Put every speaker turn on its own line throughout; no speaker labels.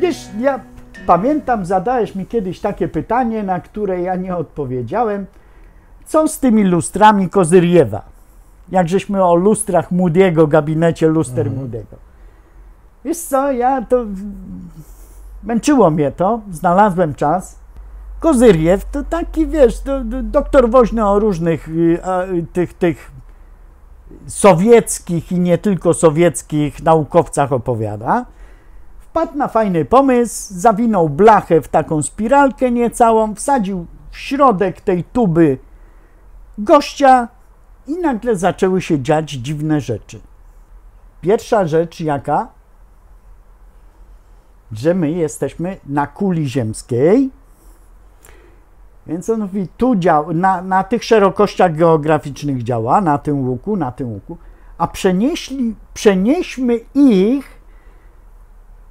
Wiesz, ja pamiętam, zadałeś mi kiedyś takie pytanie, na które ja nie odpowiedziałem. Co z tymi lustrami Kozyriewa? Jak żeśmy o lustrach Moody'ego, gabinecie luster
Mhm.
Moody'ego. Wiesz co, ja to... Męczyło mnie to, znalazłem czas. Kozyriew to taki, wiesz, to, to doktor woźny o różnych y, a, tych, tych sowieckich i nie tylko sowieckich naukowcach opowiada. Wpadł na fajny pomysł, zawinął blachę w taką spiralkę niecałą, wsadził w środek tej tuby gościa i nagle zaczęły się dziać dziwne rzeczy. Pierwsza rzecz jaka? Że my jesteśmy na kuli ziemskiej, więc on mówi, tu działa, na, na tych szerokościach geograficznych działa, na tym łuku, na tym łuku, a przenieśli, przenieśmy ich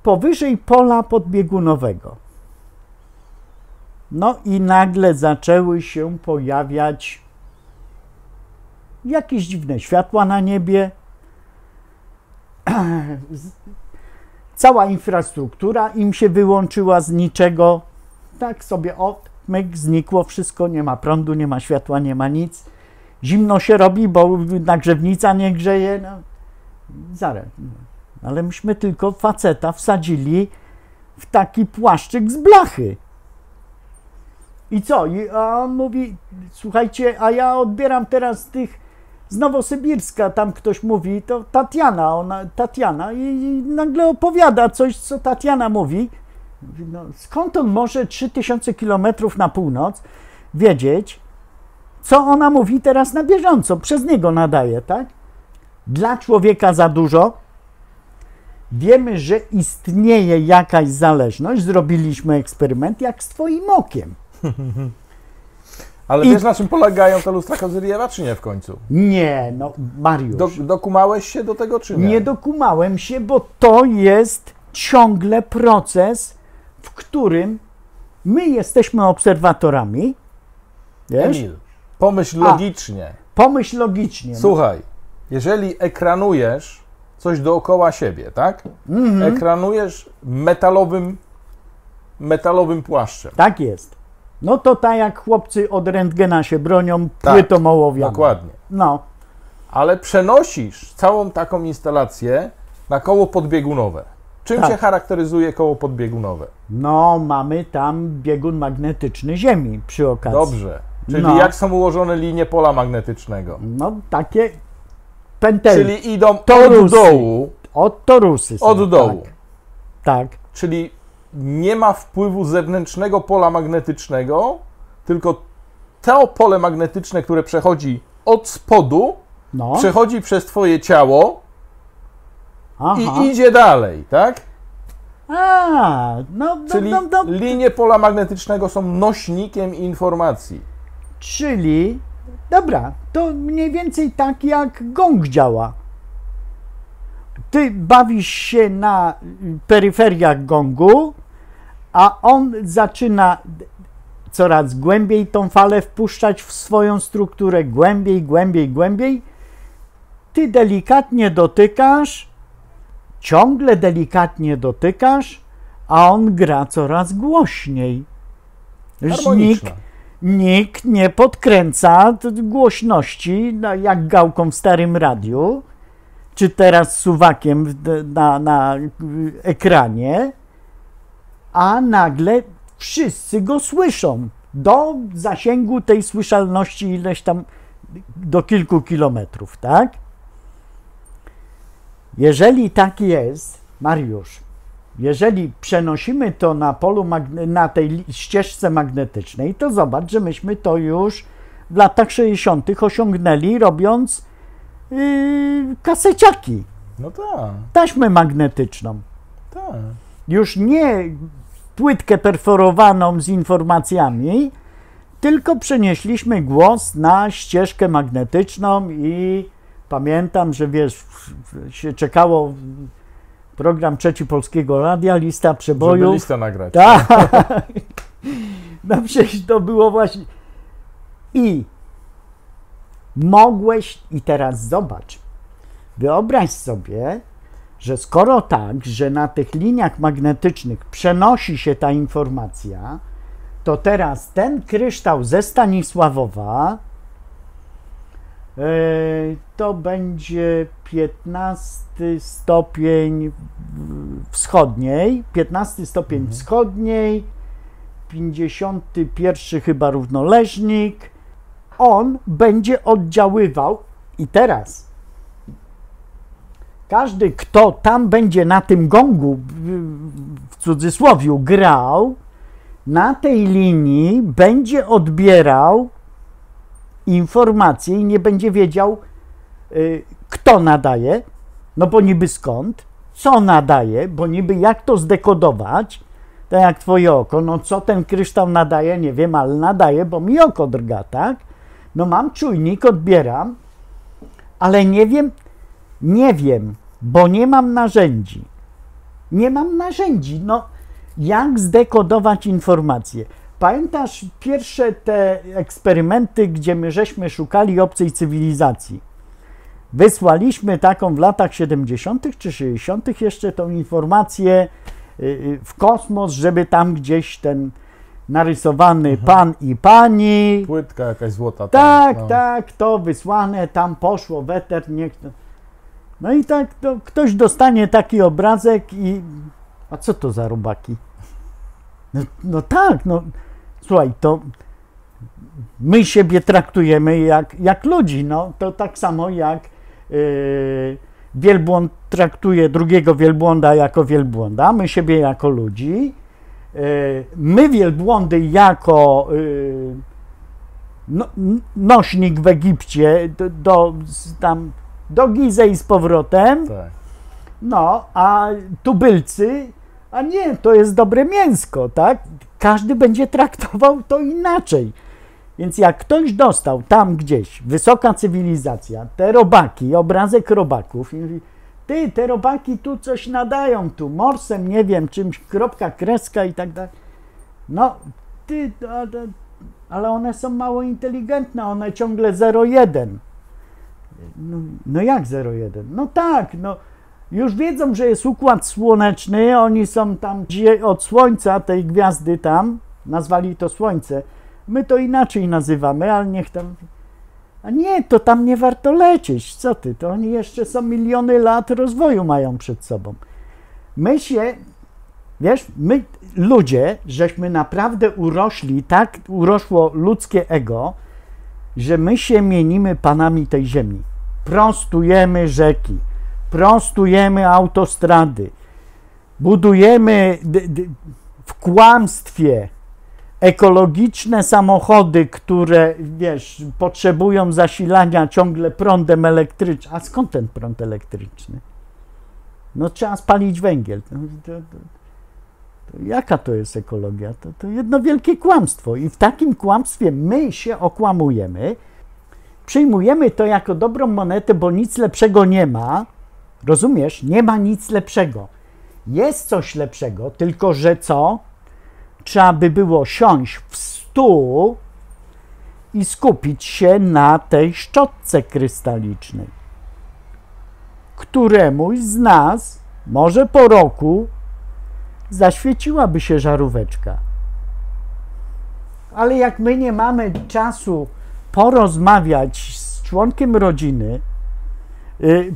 powyżej pola podbiegunowego. No i nagle zaczęły się pojawiać jakieś dziwne światła na niebie. Cała infrastruktura im się wyłączyła z niczego. Tak sobie o, myk, znikło wszystko, nie ma prądu, nie ma światła, nie ma nic. Zimno się robi, bo nagrzewnica nie grzeje. No, zaraz. Ale myśmy tylko faceta wsadzili w taki płaszczyk z blachy. I co? I on mówi, słuchajcie, a ja odbieram teraz tych z Nowosybirska, tam ktoś mówi, to Tatiana, ona, Tatiana i, i nagle opowiada coś, co Tatiana mówi. No, skąd on może 3000 kilometrów na północ wiedzieć, co ona mówi teraz na bieżąco? Przez niego nadaje, tak? Dla człowieka za dużo, wiemy, że istnieje jakaś zależność. Zrobiliśmy eksperyment jak z Twoim okiem.
Ale
I-
wiesz na czym polegają te lustra Kozyriewa, czy nie w końcu?
Nie, no, Mariusz.
Do, dokumałeś się do tego, czy nie?
nie dokumałem się, bo to jest ciągle proces, w którym my jesteśmy obserwatorami. Wiesz?
Emil, pomyśl
A.
logicznie.
Pomyśl logicznie. no.
Słuchaj, jeżeli ekranujesz coś dookoła siebie, tak?
Mhm.
Ekranujesz metalowym, metalowym płaszczem.
Tak jest. No to tak jak chłopcy od rentgena się bronią
Tak,
płytą ołowianą.
Dokładnie.
No,
Ale przenosisz całą taką instalację na koło podbiegunowe. Czym
Tak.
się charakteryzuje koło podbiegunowe?
no mamy tam biegun magnetyczny Ziemi przy okazji.
Dobrze. Czyli
No.
jak są ułożone linie pola magnetycznego?
No takie pętelki.
Czyli idą od
Torusy.
dołu,
Od torusy są,
od dołu.
Tak. tak.
Czyli nie ma wpływu zewnętrznego pola magnetycznego, tylko to pole magnetyczne, które przechodzi od spodu,
No.
przechodzi przez Twoje ciało
Aha.
i idzie dalej, tak?
A, no, no,
Czyli
no, no,
linie pola magnetycznego są nośnikiem informacji.
Czyli, dobra, to mniej więcej tak jak gong działa. Ty bawisz się na peryferiach gongu, a on zaczyna coraz głębiej tą falę wpuszczać w swoją strukturę, głębiej, głębiej, głębiej. Ty delikatnie dotykasz, ciągle delikatnie dotykasz, a on gra coraz głośniej. Nikt, nikt nie podkręca głośności no, jak gałką w starym radiu, czy teraz suwakiem na, na ekranie, a nagle wszyscy go słyszą. Do zasięgu tej słyszalności ileś tam do kilku kilometrów, tak? Jeżeli tak jest, Mariusz, jeżeli przenosimy to na polu na tej ścieżce magnetycznej, to zobacz, że myśmy to już w latach 60. osiągnęli robiąc yy, kaseciaki,
No tak,
taśmę magnetyczną.
tak.
Już nie płytkę perforowaną z informacjami, tylko przenieśliśmy głos na ścieżkę magnetyczną i pamiętam, że wiesz, się czekało program trzeci Polskiego Radia, lista
Żeby
przebojów.
listę nagrać.
Tak. No przecież to było właśnie. I mogłeś, i teraz zobacz, Wyobraź sobie, że skoro tak, że na tych liniach magnetycznych przenosi się ta informacja, to teraz ten kryształ ze Stanisławowa to będzie 15 stopień wschodniej, 15 stopień
Mhm.
wschodniej, 51 chyba równoleżnik. On będzie oddziaływał i teraz każdy, kto tam będzie na tym gongu, w- w cudzysłowie, grał, na tej linii będzie odbierał informacje i nie będzie wiedział, y, kto nadaje, no bo niby skąd, co nadaje, bo niby jak to zdekodować, tak jak twoje oko, no co ten kryształ nadaje, nie wiem, ale nadaje, bo mi oko drga, tak? No mam czujnik, odbieram, ale nie wiem, nie wiem, bo nie mam narzędzi. Nie mam narzędzi. No, jak zdekodować informacje? Pamiętasz pierwsze te eksperymenty, gdzie my żeśmy szukali obcej cywilizacji? Wysłaliśmy taką w latach 70. czy 60. jeszcze tą informację y, y, w kosmos, żeby tam gdzieś ten narysowany pan i pani,
Płytka jakaś złota. tam,
tak,
no.
tak, to wysłane, tam poszło weter, niech. No i tak, to ktoś dostanie taki obrazek i... A co to za robaki? No, no tak, no słuchaj, to my siebie traktujemy jak, jak ludzi, no to tak samo jak yy, wielbłąd traktuje drugiego wielbłąda jako wielbłąda, my siebie jako ludzi, yy, my wielbłądy jako yy, no, nośnik w Egipcie do, do, z tam, do Gizy i z powrotem,
Tak.
no, a tubylcy, a nie, to jest dobre mięsko, tak? Każdy będzie traktował to inaczej. Więc jak ktoś dostał tam gdzieś, wysoka cywilizacja, te robaki, obrazek robaków i mówi, ty, te robaki tu coś nadają, tu morsem, nie wiem, czymś, kropka, kreska i tak dalej. No, ty, ale one są mało inteligentne, one ciągle 0,1. No, no jak 0,1? No tak, no już wiedzą, że jest układ słoneczny, oni są tam od Słońca, tej gwiazdy tam, nazwali to Słońce. My to inaczej nazywamy, ale niech tam... A nie, to tam nie warto lecieć, co ty, to oni jeszcze są miliony lat rozwoju mają przed sobą. My się, wiesz, my ludzie, żeśmy naprawdę urośli, tak urosło ludzkie ego, że my się mienimy panami tej ziemi. Prostujemy rzeki, prostujemy autostrady, budujemy w kłamstwie ekologiczne samochody, które, wiesz, potrzebują zasilania ciągle prądem elektrycznym. A skąd ten prąd elektryczny? No trzeba spalić węgiel. To, to, to jaka to jest ekologia? To, to jedno wielkie kłamstwo. I w takim kłamstwie my się okłamujemy, przyjmujemy to jako dobrą monetę, bo nic lepszego nie ma. Rozumiesz? Nie ma nic lepszego. Jest coś lepszego, tylko że co? Trzeba by było siąść w stół i skupić się na tej szczotce krystalicznej. Któremuś z nas, może po roku, zaświeciłaby się żaróweczka. Ale jak my nie mamy czasu porozmawiać z członkiem rodziny,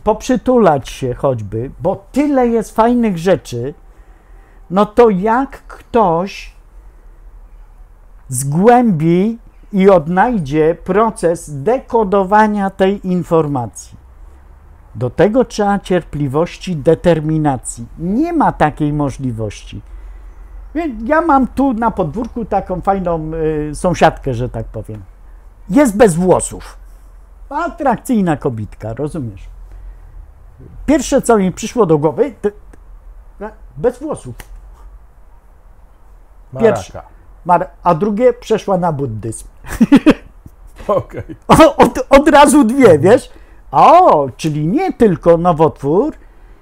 poprzytulać się choćby, bo tyle jest fajnych rzeczy, no to jak ktoś zgłębi i odnajdzie proces dekodowania tej informacji. Do tego trzeba cierpliwości, determinacji. Nie ma takiej możliwości. Wie- Ja mam tu na podwórku taką fajną y, sąsiadkę, że tak powiem. Jest bez włosów. Atrakcyjna kobitka, rozumiesz? Pierwsze, co mi przyszło do głowy, bez włosów. Pierwszy.
Maraka.
Mar- a drugie przeszła na buddyzm.
Okej.
O, od, od razu dwie, wiesz? O, czyli nie tylko nowotwór.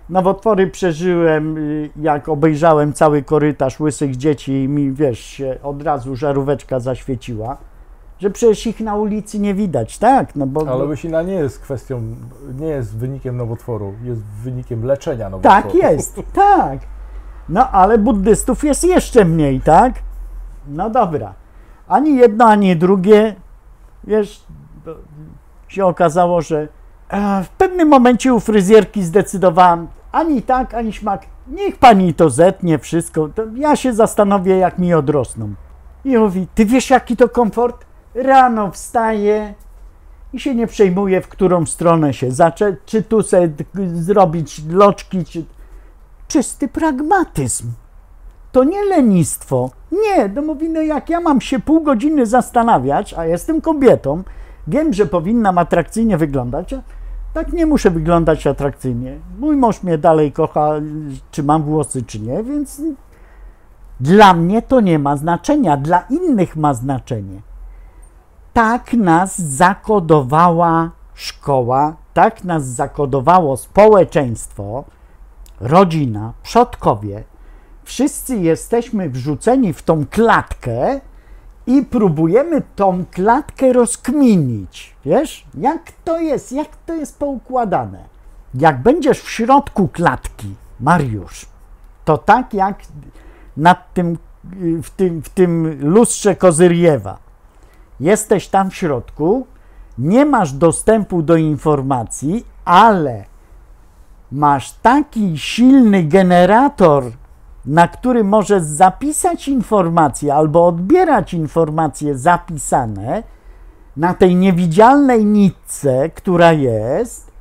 Nowotwory przeżyłem, y, jak obejrzałem cały korytarz łysych dzieci i mi, wiesz, od razu żaróweczka zaświeciła. Że przecież ich na ulicy nie widać, tak? No bo,
Ale łysina nie jest kwestią, nie jest wynikiem nowotworu, jest wynikiem leczenia nowotworu.
Tak jest, tak. No ale buddystów jest jeszcze mniej, tak? No dobra. Ani jedno, ani drugie, wiesz, się okazało, że e, w pewnym momencie u fryzjerki zdecydowałam, ani tak, ani śmak, niech pani to zetnie wszystko, to ja się zastanowię, jak mi odrosną. I mówi, ty wiesz, jaki to komfort? Rano wstaje i się nie przejmuje, w którą stronę się zacząć, czy tu sobie zrobić loczki, czy... Czysty pragmatyzm. To nie lenistwo. Nie, no mówi, no jak ja mam się pół godziny zastanawiać, a jestem kobietą, wiem, że powinnam atrakcyjnie wyglądać, a tak nie muszę wyglądać atrakcyjnie. Mój mąż mnie dalej kocha, czy mam włosy, czy nie, więc dla mnie to nie ma znaczenia, dla innych ma znaczenie. Tak nas zakodowała szkoła, tak nas zakodowało społeczeństwo, rodzina, przodkowie. Wszyscy jesteśmy wrzuceni w tą klatkę i próbujemy tą klatkę rozkminić. Wiesz, jak to jest, jak to jest poukładane. Jak będziesz w środku klatki, Mariusz, to tak jak nad tym, w tym, w tym lustrze Kozyriewa. Jesteś tam w środku, nie masz dostępu do informacji, ale masz taki silny generator, na który możesz zapisać informacje albo odbierać informacje zapisane na tej niewidzialnej nitce, która jest,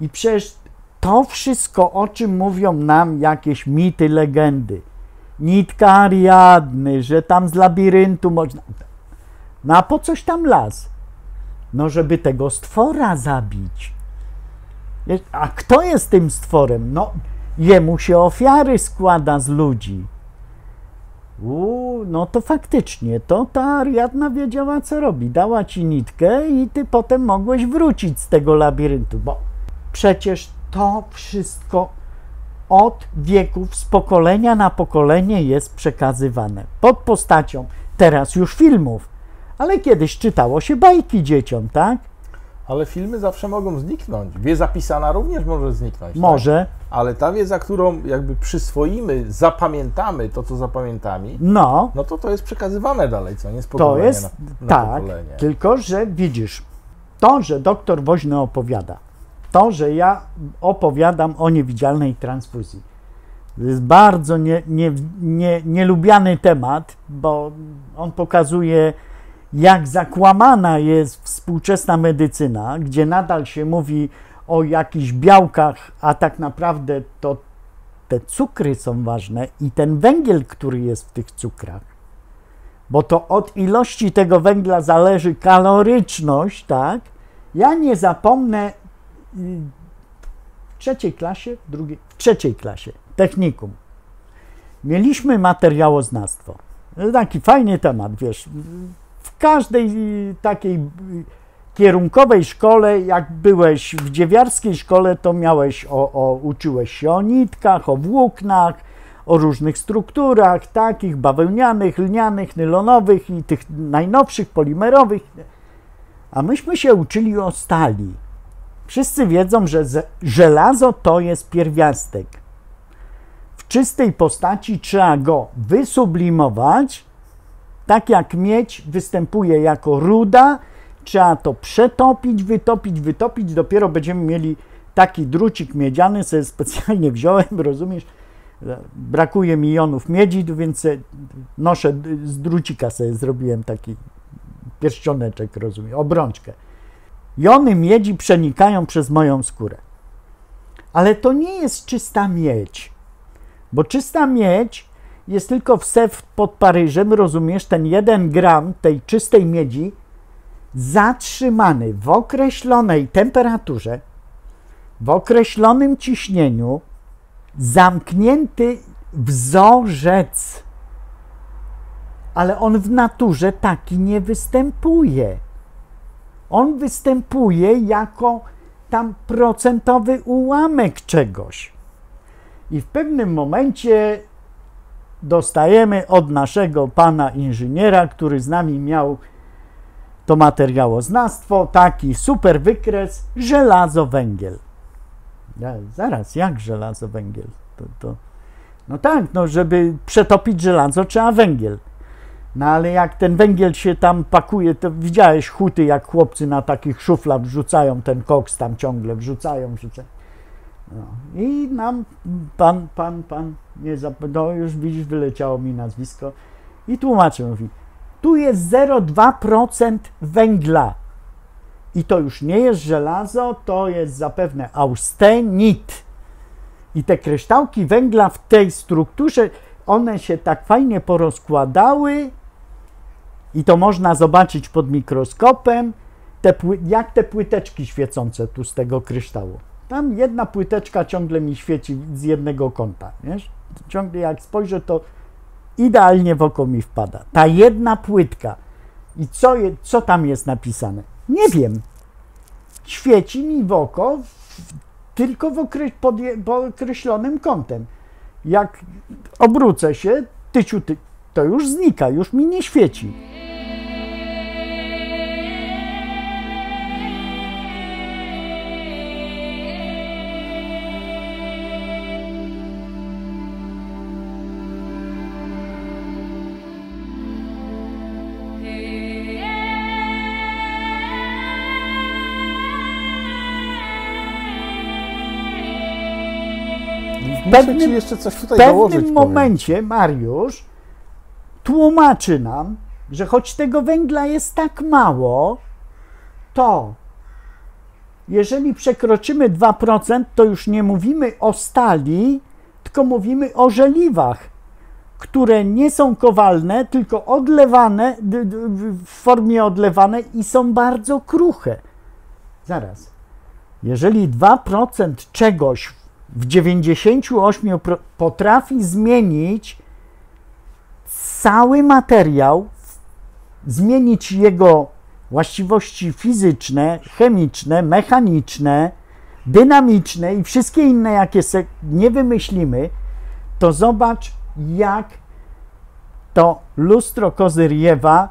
i przecież to wszystko, o czym mówią nam jakieś mity, legendy, nitka Ariadny, że tam z labiryntu można. No a po coś tam las? No, żeby tego stwora zabić. A kto jest tym stworem? No, jemu się ofiary składa z ludzi. Uuu, no to faktycznie, to ta Ariadna wiedziała, co robi. Dała ci nitkę i ty potem mogłeś wrócić z tego labiryntu, bo przecież to wszystko od wieków, z pokolenia na pokolenie jest przekazywane. Pod postacią teraz już filmów, ale kiedyś czytało się bajki dzieciom, tak?
Ale filmy zawsze mogą zniknąć. Wiedza pisana również może zniknąć. Tak?
Może,
Ale ta wiedza, którą jakby przyswoimy, zapamiętamy to, co zapamiętamy,
no,
no to to jest przekazywane dalej, co nie z
To jest
na, na
tak,
pokolenie.
tylko że widzisz, to, że doktor Woźny opowiada, to, że ja opowiadam o niewidzialnej transfuzji, to jest bardzo nie, nie, nie, nielubiany temat, bo on pokazuje, jak zakłamana jest współczesna medycyna, gdzie nadal się mówi o jakichś białkach, a tak naprawdę to te cukry są ważne i ten węgiel, który jest w tych cukrach bo to od ilości tego węgla zależy kaloryczność, tak? Ja nie zapomnę y, w trzeciej klasie, drugiej, w trzeciej klasie, technikum. Mieliśmy materiałoznawstwo. Taki fajny temat, wiesz. Każdej takiej kierunkowej szkole, jak byłeś w dziewiarskiej szkole, to miałeś o, o uczyłeś się o nitkach, o włóknach, o różnych strukturach, takich bawełnianych, lnianych, nylonowych i tych najnowszych polimerowych. A myśmy się uczyli o stali. Wszyscy wiedzą, że żelazo to jest pierwiastek. W czystej postaci trzeba go wysublimować, tak jak miedź występuje jako ruda, trzeba to przetopić, wytopić, wytopić, dopiero będziemy mieli taki drucik miedziany, sobie specjalnie wziąłem, rozumiesz, brakuje mi jonów miedzi, więc noszę, z drucika sobie zrobiłem taki pierścioneczek, rozumiem, obrączkę. Jony miedzi przenikają przez moją skórę. Ale to nie jest czysta miedź, bo czysta miedź jest tylko w SEW pod Paryżem, rozumiesz, ten jeden gram tej czystej miedzi zatrzymany w określonej temperaturze, w określonym ciśnieniu, zamknięty wzorzec. Ale on w naturze taki nie występuje. On występuje jako tam procentowy ułamek czegoś. I w pewnym momencie dostajemy od naszego pana inżyniera, który z nami miał to materiałoznawstwo, taki super wykres, żelazo, węgiel. Ja, zaraz, jak żelazo, węgiel? To, to, no tak, no żeby przetopić żelazo trzeba węgiel. No ale jak ten węgiel się tam pakuje, to widziałeś huty, jak chłopcy na takich szuflach wrzucają ten koks tam ciągle, wrzucają, wrzucają. No. I nam pan, pan, pan, nie zap- no już widzisz, wyleciało mi nazwisko. I tłumaczy, mówi, tu jest 0,2% węgla. I to już nie jest żelazo, to jest zapewne austenit. I te kryształki węgla w tej strukturze, one się tak fajnie porozkładały i to można zobaczyć pod mikroskopem, te, jak te płyteczki świecące tu z tego kryształu. Tam jedna płyteczka ciągle mi świeci z jednego kąta, wiesz? Ciągle jak spojrzę, to idealnie w oko mi wpada. Ta jedna płytka. I co, je, co tam jest napisane? Nie wiem. Świeci mi w oko w, tylko w okre, pod, pod określonym kątem. Jak obrócę się, tyciu, ty, to już znika, już mi nie świeci. Pewnym-
jeszcze coś
W
tutaj dołożyć.
pewnym
powiem.
momencie Mariusz tłumaczy nam, że choć tego węgla jest tak mało, to jeżeli przekroczymy 2%, to już nie mówimy o stali, tylko mówimy o żeliwach, które nie są kowalne, tylko odlewane, w formie odlewanej i są bardzo kruche. Zaraz. Jeżeli 2% czegoś w 98% pro- potrafi zmienić cały materiał, zmienić jego właściwości fizyczne, chemiczne, mechaniczne, dynamiczne i wszystkie inne, jakie se nie wymyślimy, to zobacz, jak to lustro Kozyriewa,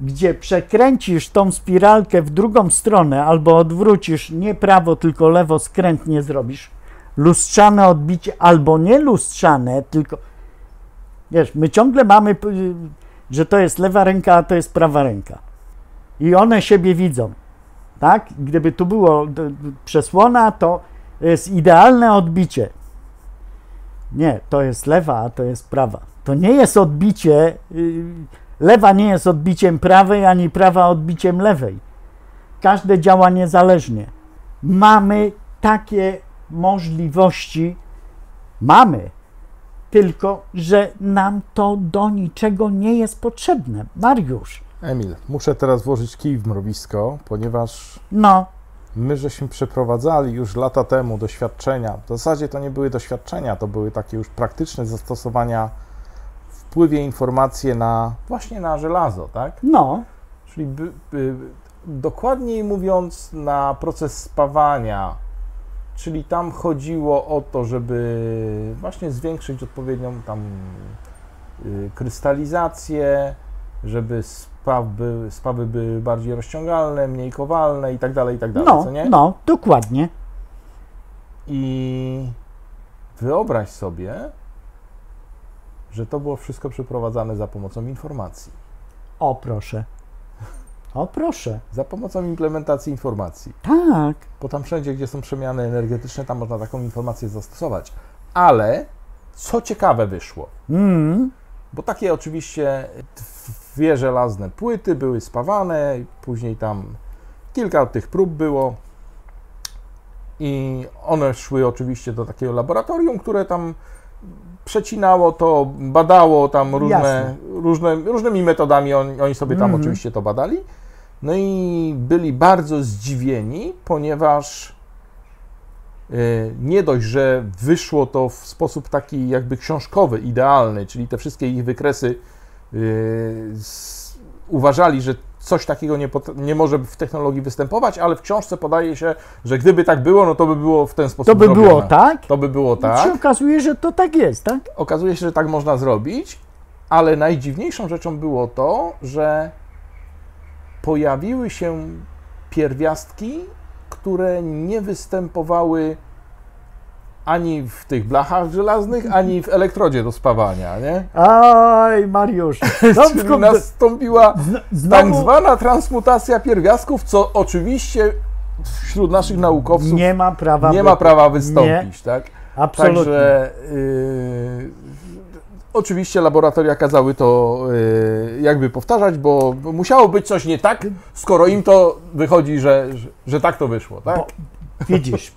gdzie przekręcisz tą spiralkę w drugą stronę albo odwrócisz nie prawo, tylko lewo, skrętnie zrobisz, lustrzane odbicie albo nie lustrzane, tylko wiesz, my ciągle mamy, że to jest lewa ręka, a to jest prawa ręka. I one siebie widzą. Tak? Gdyby tu było przesłona, to jest idealne odbicie. Nie, to jest lewa, a to jest prawa. To nie jest odbicie, y, lewa nie jest odbiciem prawej, ani prawa odbiciem lewej. Każde działa niezależnie. Mamy takie możliwości, mamy, tylko że nam to do niczego nie jest potrzebne. Mariusz,
Emil, muszę teraz włożyć kij w mrowisko, ponieważ
no,
my żeśmy przeprowadzali już lata temu doświadczenia. W zasadzie to nie były doświadczenia, to były takie już praktyczne zastosowania wpływie informacje na właśnie na żelazo, tak?
no,
Czyli by, by, dokładniej mówiąc na proces spawania, czyli tam chodziło o to, żeby właśnie zwiększyć odpowiednią tam y, krystalizację, żeby spaw by, spawy były bardziej rozciągalne, mniej kowalne i tak dalej, i tak dalej,
no,
co nie?
no, dokładnie.
I wyobraź sobie, że to było wszystko przeprowadzane za pomocą informacji,
O proszę. O proszę.
za pomocą implementacji informacji.
Tak.
bo tam wszędzie, gdzie są przemiany energetyczne, tam można taką informację zastosować. Ale co ciekawe wyszło,
Mm,
bo takie oczywiście dwie żelazne płyty były spawane, później tam kilka tych prób było i one szły oczywiście do takiego laboratorium, które tam przecinało to, badało tam różne,
Jasne.
różne różnymi metodami, oni, oni sobie tam
Mhm.
oczywiście to badali. No i byli bardzo zdziwieni, ponieważ y, nie dość, że wyszło to w sposób taki jakby książkowy, idealny, czyli te wszystkie ich wykresy s- uważali, że coś takiego nie, nie może w technologii występować, ale w książce podaje się, że gdyby tak było, no to by było w ten sposób
to by
zrobione.
było tak?
To by było
I się
tak.
okazuje, że to tak jest, tak?
Okazuje się, że tak można zrobić, ale najdziwniejszą rzeczą było to, że pojawiły się pierwiastki, które nie występowały ani w tych blachach żelaznych, ani w elektrodzie do spawania, nie?
Aj, Mariusz. No,
Czyli
w-
nastąpiła tak zwana transmutacja pierwiastków, co oczywiście wśród naszych naukowców
nie ma prawa.
nie ma prawa wystąpić, tak?
Absolutnie.
Także yy, oczywiście laboratoria kazały to yy, jakby powtarzać, bo, musiało być coś nie tak, skoro im to wychodzi, że, że, że tak to wyszło, tak?
Bo, widzisz,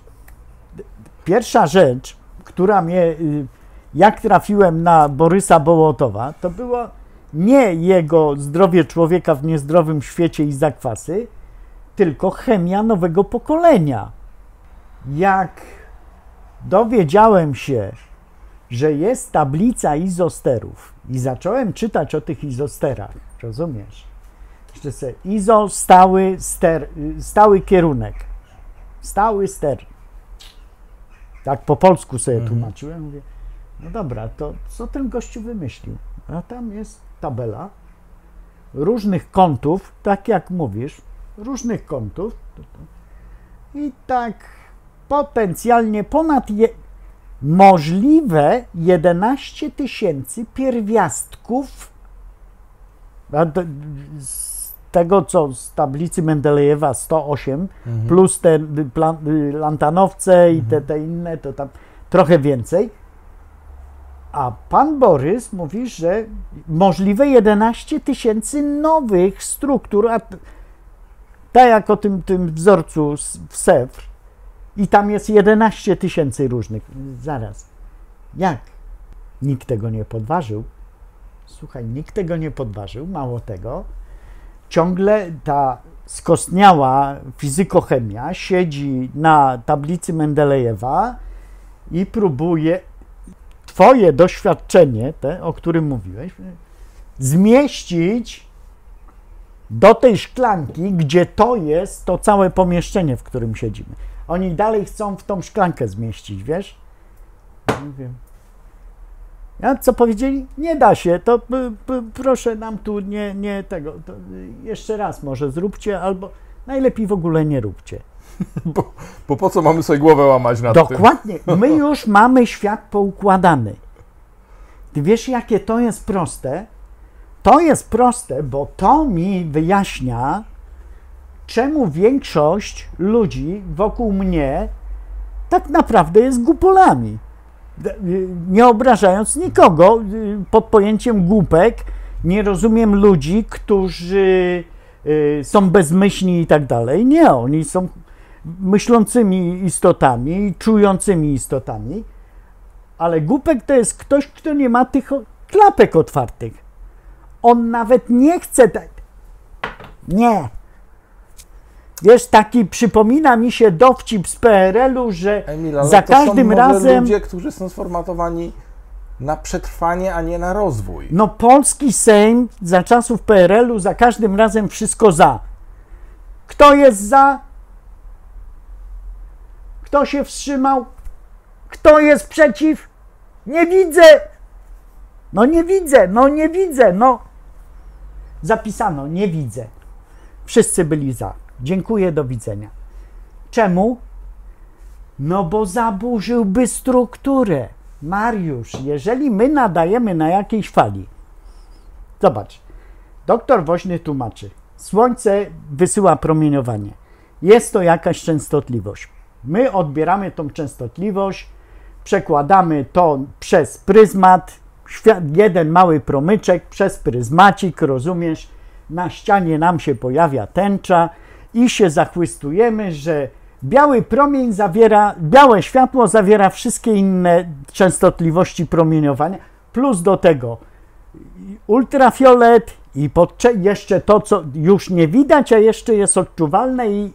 pierwsza rzecz, która mnie, y, jak trafiłem na Borysa Bołotowa, to było nie jego zdrowie człowieka w niezdrowym świecie i zakwasy, tylko chemia nowego pokolenia. Jak dowiedziałem się, że jest tablica izosterów i zacząłem czytać o tych izosterach, rozumiesz? Że se izo stały ster, stały kierunek, stały ster. Tak po polsku sobie
Mhm.
tłumaczyłem. Mówię, no dobra, to co ten gościu wymyślił? A tam jest tabela różnych kątów, tak jak mówisz, różnych kątów. I tak potencjalnie ponad je, możliwe 11 tysięcy pierwiastków z tego, co z tablicy Mendelejewa 108,
Mhm.
plus te plan, lantanowce i te, te inne, to tam trochę więcej. A pan Borys mówi, że możliwe 11 tysięcy nowych struktur, a tak jak o tym, tym wzorcu w Sewr, i tam jest 11 tysięcy różnych. Zaraz. Jak? Nikt tego nie podważył. Słuchaj, nikt tego nie podważył. Mało tego, ciągle ta skostniała fizykochemia siedzi na tablicy Mendelejewa i próbuje Twoje doświadczenie, te, o którym mówiłeś, zmieścić do tej szklanki, gdzie to jest to całe pomieszczenie, w którym siedzimy. Oni dalej chcą w tą szklankę zmieścić, wiesz? Nie wiem. Ja co powiedzieli? Nie da się, to p, p, proszę nam tu nie, nie tego. To jeszcze raz może zróbcie, albo najlepiej w ogóle nie róbcie.
Bo, bo po co mamy sobie głowę łamać nad tym?
Dokładnie. My już mamy świat poukładany. Ty wiesz, jakie to jest proste? To jest proste, bo to mi wyjaśnia, czemu większość ludzi wokół mnie tak naprawdę jest głupolami. Y, Nie obrażając nikogo, y, pod pojęciem głupek nie rozumiem ludzi, którzy y, są bezmyślni i tak dalej. Nie, oni są myślącymi istotami, czującymi istotami, ale głupek to jest ktoś, kto nie ma tych klapek otwartych. On nawet nie chce. Nie. Wiesz, taki przypomina mi się dowcip z PRL-u, że
Emil,
za każdym razem.
ludzie, którzy są sformatowani na przetrwanie, a nie na rozwój.
No, polski Sejm za czasów PRL-u za każdym razem wszystko za. Kto jest za? Kto się wstrzymał? Kto jest przeciw? Nie widzę. No nie widzę, no nie widzę, no. Zapisano, nie widzę. Wszyscy byli za. Dziękuję, do widzenia. Czemu? No bo zaburzyłby strukturę. Mariusz, jeżeli my nadajemy na jakiejś fali, zobacz, doktor Woźny tłumaczy, słońce wysyła promieniowanie. Jest to jakaś częstotliwość. My odbieramy tą częstotliwość, przekładamy to przez pryzmat, jeden mały promyczek przez pryzmacik, rozumiesz? Na ścianie nam się pojawia tęcza i się zachwystujemy, że biały promień zawiera, białe światło zawiera wszystkie inne częstotliwości promieniowania, plus do tego ultrafiolet i jeszcze to, co już nie widać, a jeszcze jest odczuwalne i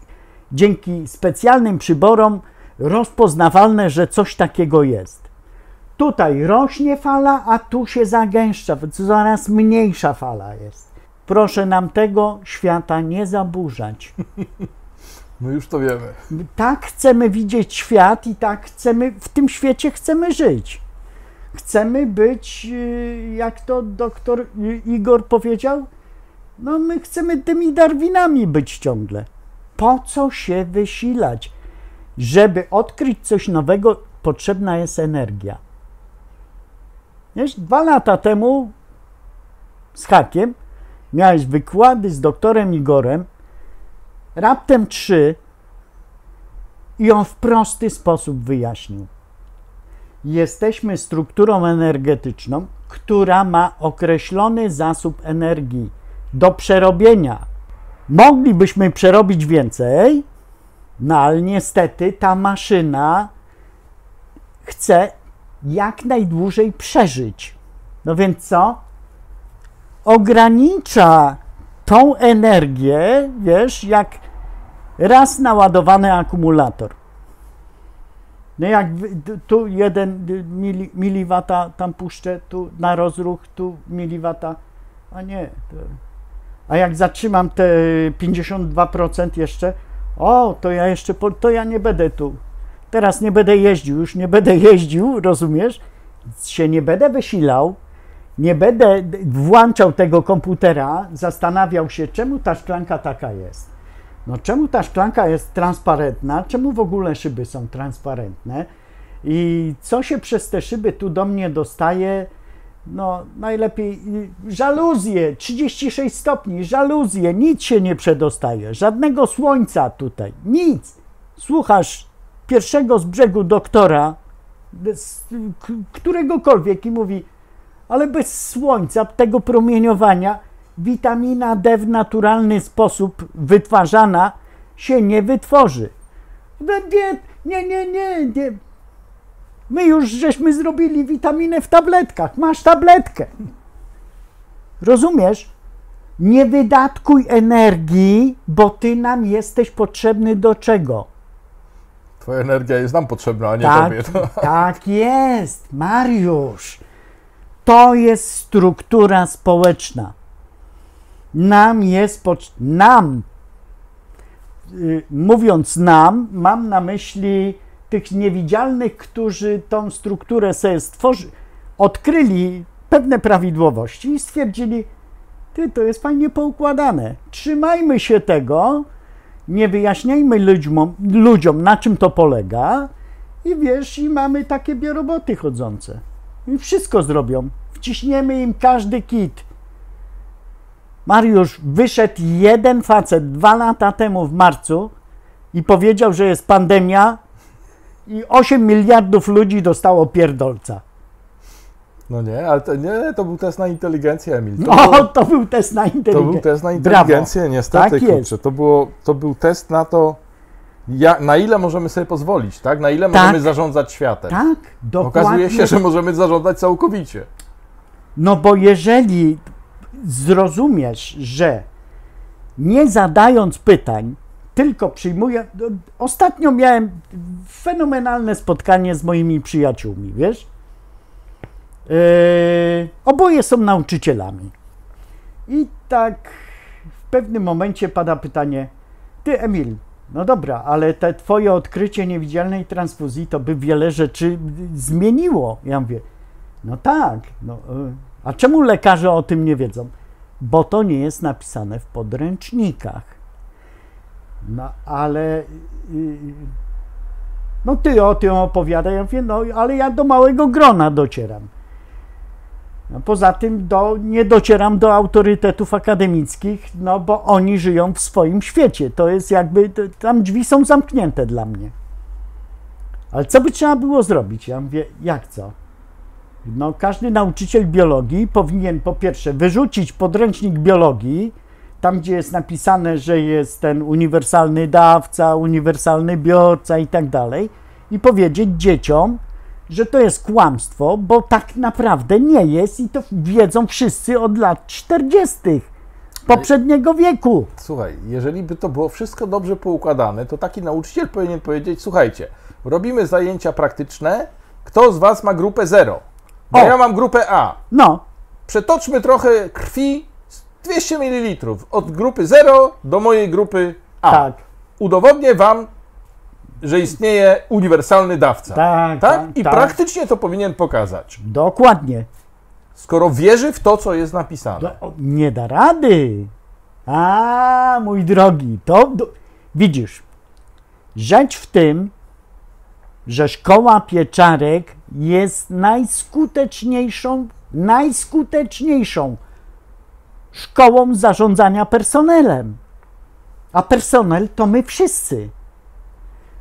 dzięki specjalnym przyborom rozpoznawalne, że coś takiego jest. Tutaj rośnie fala, a tu się zagęszcza, coraz mniejsza fala jest. Proszę nam tego świata nie zaburzać.
No już to wiemy.
Tak chcemy widzieć świat i tak chcemy, w tym świecie chcemy żyć. Chcemy być, y, jak to doktor y, Igor powiedział, No my chcemy tymi Darwinami być ciągle. Po co się wysilać? Żeby odkryć coś nowego, potrzebna jest energia. Wiesz, dwa lata temu z hakiem miałeś wykłady z doktorem Igorem, raptem trzy i on w prosty sposób wyjaśnił. Jesteśmy strukturą energetyczną, która ma określony zasób energii do przerobienia. Moglibyśmy przerobić więcej, no ale niestety ta maszyna chce jak najdłużej przeżyć. No więc co? Ogranicza tą energię, wiesz, jak raz naładowany akumulator. No jak tu jeden mili, miliwata tam puszczę, tu na rozruch, tu miliwata, a nie. To, a jak zatrzymam te 52% jeszcze, o, to ja jeszcze, to ja nie będę tu. Teraz nie będę jeździł, już nie będę jeździł, rozumiesz? Się nie będę wysilał, nie będę włączał tego komputera, zastanawiał się, czemu ta szklanka taka jest. No czemu ta szklanka jest transparentna? Czemu w ogóle szyby są transparentne? I co się przez te szyby tu do mnie dostaje? No najlepiej żaluzje, 36 stopni, żaluzje, nic się nie przedostaje, żadnego słońca tutaj, nic. Słuchasz pierwszego z brzegu doktora, któregokolwiek i mówi, ale bez słońca, tego promieniowania, witamina D w naturalny sposób wytwarzana się nie wytworzy. Nie, nie, nie, nie, nie. My już żeśmy zrobili witaminę w tabletkach. Masz tabletkę. Rozumiesz? Nie wydatkuj energii, bo ty nam jesteś potrzebny do czego?
Twoja energia jest nam potrzebna, a nie
tak,
tobie. To.
Tak jest, Mariusz. To jest struktura społeczna. Nam jest nam. Y, mówiąc nam, mam na myśli tych niewidzialnych, którzy tą strukturę sobie stworzyli, odkryli pewne prawidłowości i stwierdzili, ty, to jest fajnie poukładane. Trzymajmy się tego, nie wyjaśniajmy ludziom, ludziom, na czym to polega i wiesz, i mamy takie bioroboty chodzące. I wszystko zrobią. Wciśniemy im każdy kit. Mariusz, wyszedł jeden facet dwa lata temu w marcu i powiedział, że jest pandemia i 8 miliardów ludzi dostało pierdolca.
No nie, ale to, nie, to był test na inteligencję, Emil. To
no,
było,
to był test na inteligencję.
To był test na inteligencję, Brawo. niestety, tak kurczę. To, było, to był test na to, ja, na ile możemy sobie pozwolić, tak? Na ile tak, możemy zarządzać światem.
Tak, dokładnie.
Okazuje się, że możemy zarządzać całkowicie.
No bo jeżeli zrozumiesz, że nie zadając pytań, tylko przyjmuję. No, ostatnio miałem fenomenalne spotkanie z moimi przyjaciółmi, wiesz? Yy, oboje są nauczycielami. I tak w pewnym momencie pada pytanie: Ty, Emil, no dobra, ale te twoje odkrycie niewidzialnej transfuzji to by wiele rzeczy zmieniło. Ja mówię: No tak, no, yy, a czemu lekarze o tym nie wiedzą? Bo to nie jest napisane w podręcznikach. No ale. Yy, no ty o tym opowiadaj. Ja mówię, no ale ja do małego grona docieram. No, poza tym do, nie docieram do autorytetów akademickich, no bo oni żyją w swoim świecie. To jest jakby, tam drzwi są zamknięte dla mnie. Ale co by trzeba było zrobić? Ja mówię, jak co? No, każdy nauczyciel biologii powinien po pierwsze wyrzucić podręcznik biologii, tam gdzie jest napisane, że jest ten uniwersalny dawca, uniwersalny biorca i tak dalej, i powiedzieć dzieciom, że to jest kłamstwo, bo tak naprawdę nie jest i to wiedzą wszyscy od lat 40. poprzedniego wieku.
Słuchaj, jeżeli by to było wszystko dobrze poukładane, to taki nauczyciel powinien powiedzieć: Słuchajcie, robimy zajęcia praktyczne. Kto z Was ma grupę 0? Bo ja mam grupę A.
No.
Przetoczmy trochę krwi 200 ml od grupy 0 do mojej grupy A. Tak. Udowodnię Wam, że istnieje uniwersalny dawca.
Tak, tak?
I tak. praktycznie to powinien pokazać.
Dokładnie.
Skoro wierzy w to, co jest napisane.
nie da rady. A, mój drogi, to do... widzisz, rzecz w tym, że szkoła pieczarek jest najskuteczniejszą, najskuteczniejszą szkołą zarządzania personelem. A personel to my wszyscy.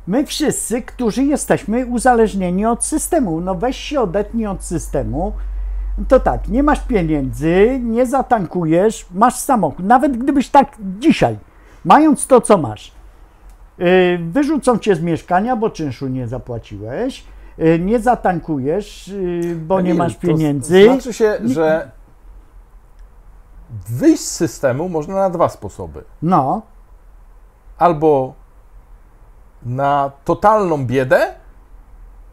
My wszyscy, którzy jesteśmy uzależnieni od systemu. No weź się odetnij od systemu, to tak, nie masz pieniędzy, nie zatankujesz, masz samochód. Nawet gdybyś tak dzisiaj, mając to, co masz, yy, wyrzucą cię z mieszkania, bo czynszu nie zapłaciłeś, yy, nie zatankujesz, yy, bo nie masz
to
pieniędzy.
Znaczy się, że wyjść z systemu można na dwa sposoby.
No,
Albo na totalną biedę,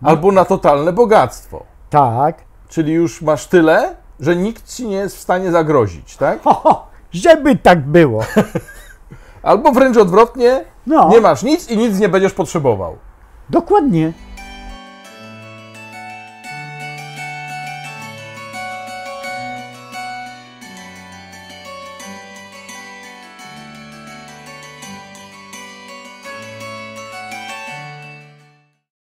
No.
albo na totalne bogactwo.
tak.
Czyli już masz tyle, że nikt ci nie jest w stanie zagrozić, tak?
Ho, ho, żeby tak było.
Albo wręcz odwrotnie,
No,
nie masz nic i nic nie będziesz potrzebował.
dokładnie.